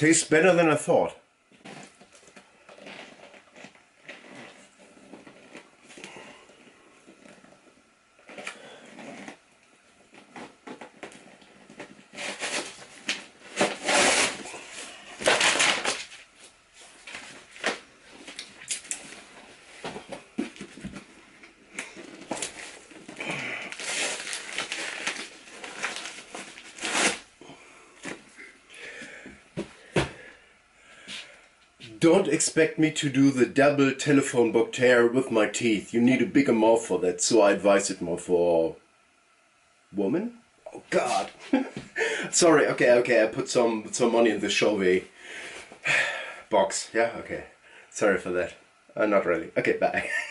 Tastes better than I thought. Don't expect me to do the double telephone book tear with my teeth. You need a bigger mouth for that, so I advise it more for woman. Oh God. Sorry. Okay. Okay. I put some some money in the Chauvet box. Yeah. Okay. Sorry for that. Uh, not really. Okay. Bye.